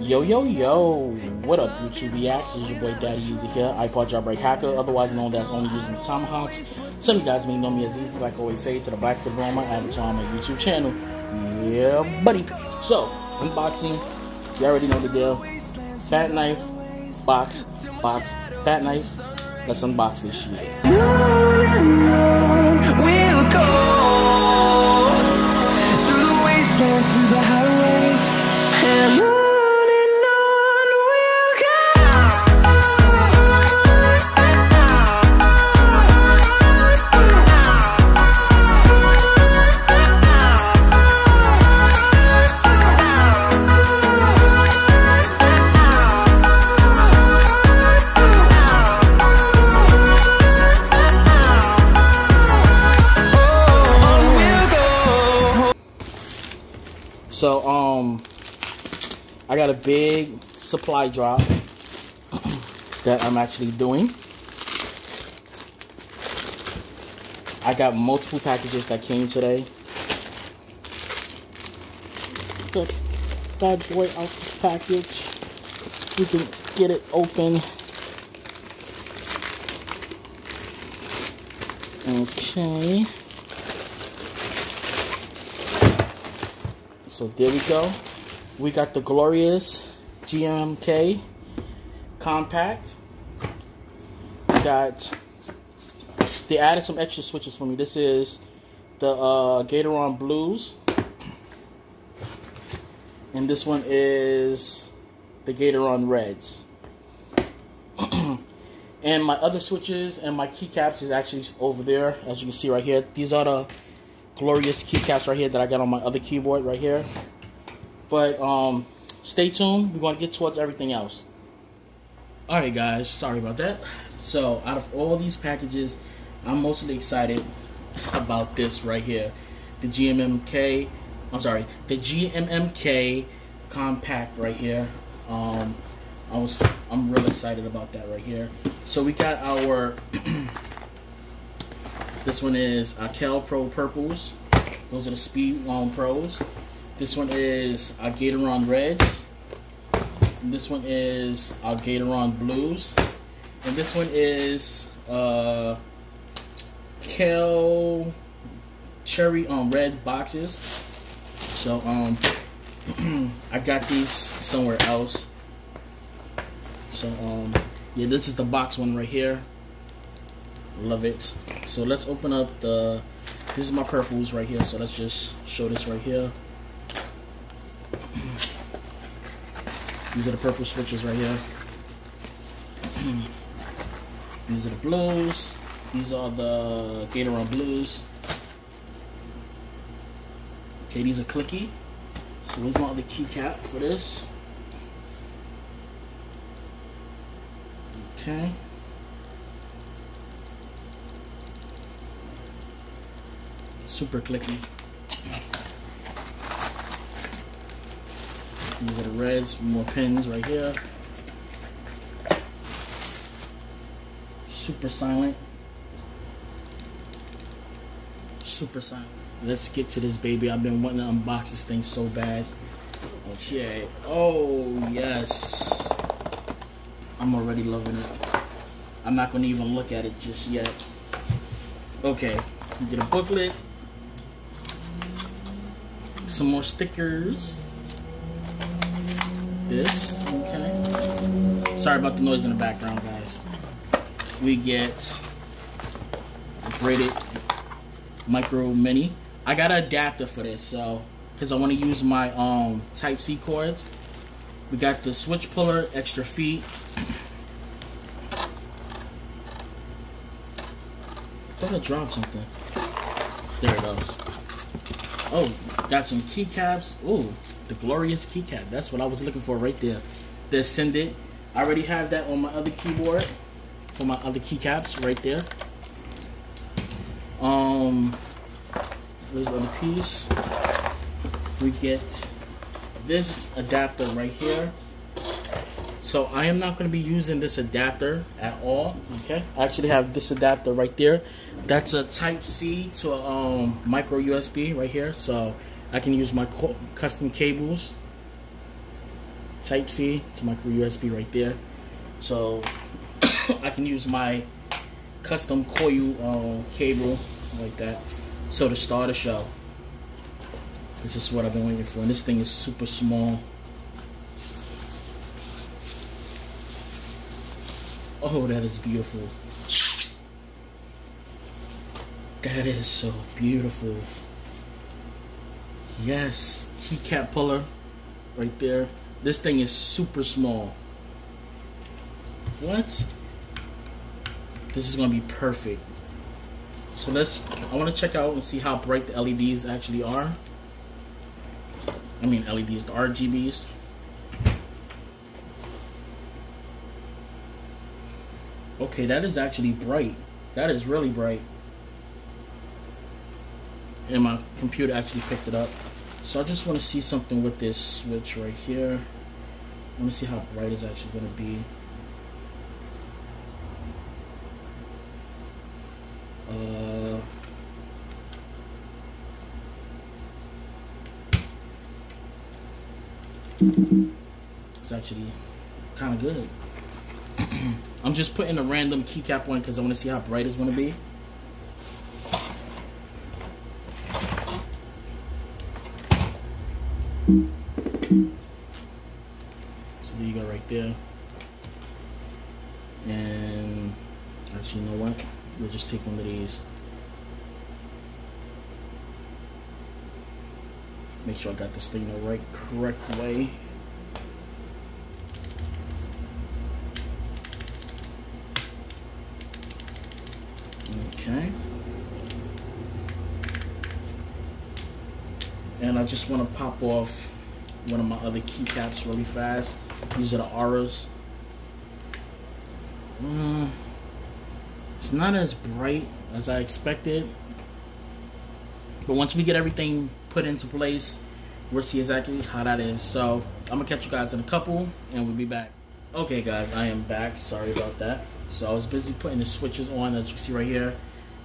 Yo, yo, yo. What up, YouTube Reacts? It's your boy Daddyezee here, iPod Jailbreak Hacker, otherwise known as only using the Tomahawks. Some of you guys may know me as Easy, like I always say, to the black to the my avatar on my YouTube channel. Yeah, buddy. So, unboxing. You already know the deal. Fat knife, box, box, fat knife. Let's unbox this shit. I got a big supply drop that I'm actually doing. I got multiple packages that came today. The bad boy out the package. You can get it open. Okay. So there we go. We got the glorious GMMK compact. We got they added some extra switches for me. This is the uh, Gateron Blues, and this one is the Gateron Reds. and my other switches and my keycaps is actually over there, as you can see right here. These are the glorious keycaps right here that I got on my other keyboard right here. But um, stay tuned. We're going to get towards everything else. Alright guys, sorry about that. So out of all these packages, I'm mostly excited about this right here. The GMMK, I'm sorry, the GMMK compact right here. Um, I was, I'm real excited about that right here. So we got our This one is uh, Kailh Pro Purples. Those are the Speed Long Pros. This one is uh, Gateron Reds. And this one is uh, Gateron Blues. And this one is uh, Kailh Cherry on Red boxes. So um, I got these somewhere else. So um, yeah, this is the box one right here. Love it. So let's open up the. This is my purples right here. So let's just show this right here. These are the purple switches right here. These are the blues. These are the Gateron blues. Okay, these are clicky. So where's my other keycap for this? Okay. super clicky. These are the reds, more pins right here. Super silent. Super silent. Let's get to this baby. I've been wanting to unbox this thing so bad. Okay. Oh, yes. I'm already loving it. I'm not going to even look at it just yet. Okay. Get a booklet some more stickers. This, okay. Sorry about the noise in the background, guys. We get braided micro mini. I got an adapter for this, so because I want to use my um Type C cords. We got the switch puller, extra feet. I Thought I dropped something. There it goes. Oh, got some keycaps. Oh, the glorious keycap. That's what I was looking for right there. The Ascendant. I already have that on my other keyboard for my other keycaps right there. Um, there's the other piece. We get this adapter right here. So I am not going to be using this adapter at all. Okay, I actually have this adapter right there. That's a Type C to a um, micro USB right here. So I can use my custom cables Type C to micro USB right there. So I can use my custom coil uh, cable like that. So to start a show, this is what I've been waiting for. And this thing is super small. Oh, that is beautiful. That is so beautiful. Yes, keycap puller right there. This thing is super small. What? This is gonna be perfect. So let's, I wanna check out and see how bright the LEDs actually are. I mean LEDs, the RGBs. Okay, that is actually bright. That is really bright. And my computer actually picked it up. So I just want to see something with this switch right here. Want to see how bright it's actually going to be. Uh, it's actually kind of good. I'm just putting a random keycap on because I want to see how bright it's going to be. So there you go right there. And actually, you know what? We'll just take one of these. Make sure I got this thing the right, correct way. Okay. And I just want to pop off one of my other keycaps really fast. These are the auras. Uh, it's not as bright as I expected. But once we get everything put into place, we'll see exactly how that is. So I'm gonna catch you guys in a couple and we'll be back. Okay guys, I am back. Sorry about that. So I was busy putting the switches on as you can see right here.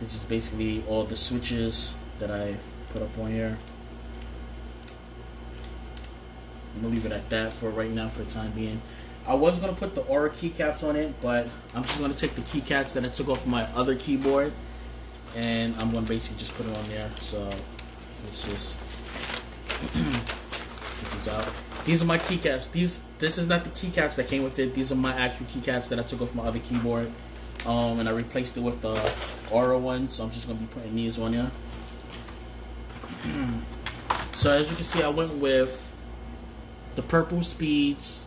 This is basically all the switches that I put up on here. I'm gonna leave it at that for right now for the time being. I was gonna put the Aura keycaps on it, but I'm just gonna take the keycaps that I took off my other keyboard and I'm gonna basically just put it on there. So let's just get these out. These are my keycaps. These this is not the keycaps that came with it. These are my actual keycaps that I took off my other keyboard. Um, and I replaced it with the Aura one, so I'm just gonna be putting these on here. so as you can see, I went with the purple speeds,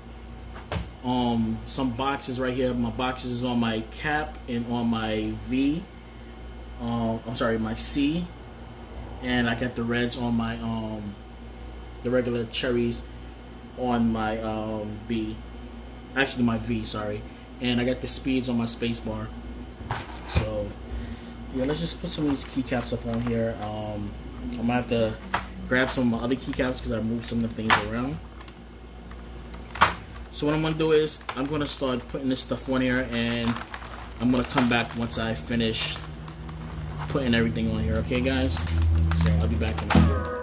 um, some boxes right here. My boxes is on my cap and on my V. Um, I'm sorry, my C, and I got the reds on my um, the regular cherries on my um B. Actually, my V. Sorry, and I got the speeds on my space bar. So yeah, let's just put some of these keycaps up on here. Um, I'm gonna have to grab some of my other keycaps because I moved some of the things around. So what I'm gonna do is I'm gonna start putting this stuff on here and I'm gonna come back once I finish putting everything on here, okay guys? So I'll be back in a few.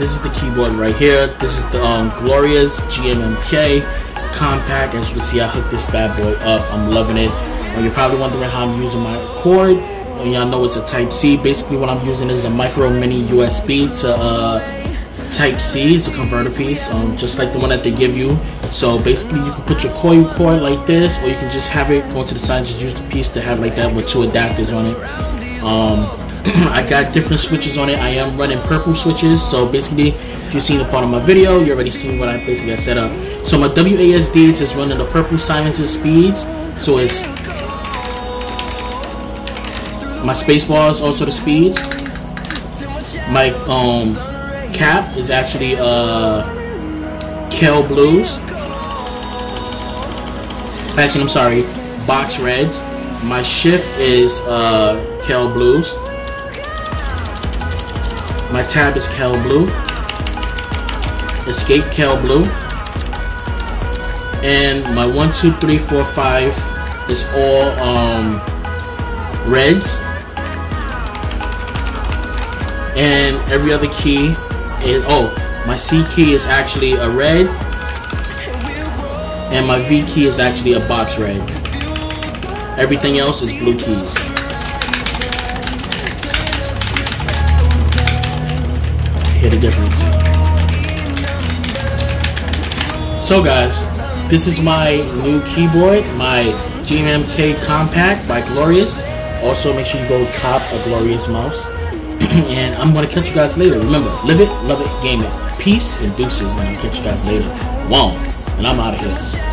this is the keyboard right here. This is the um, Glorious GMMK compact. As you can see, I hooked this bad boy up. I'm loving it. You're probably wondering how I'm using my cord. Y'all know it's a Type C. Basically, what I'm using is a micro mini USB to uh, Type C. It's a converter piece, um, just like the one that they give you. So basically, you can put your coil cord like this, or you can just have it go to the side just use the piece to have like that with two adapters on it. Um, I got different switches on it. I am running purple switches. So basically, if you've seen the part of my video, you already seen what I basically set up. So my WASDs is running the purple silences speeds. So it's my spacebar is also the speeds. My um cap is actually uh Kailh Blues. Actually, I'm sorry, Box Reds. My shift is uh Kailh Blues. My tab is Kailh Blue. Escape Kailh Blue. And my one, two, three, four, five is all um, reds. And every other key is oh my C key is actually a red. And my V key is actually a box red. Everything else is blue keys. hear the difference. So guys, this is my new keyboard, my GMMK Compact by Glorious. Also, make sure you go cop a Glorious mouse. and I'm going to catch you guys later. Remember, live it, love it, game it. Peace and deuces, and I'll catch you guys later. One, and I'm out of here.